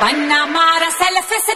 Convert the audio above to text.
Panamara selfie se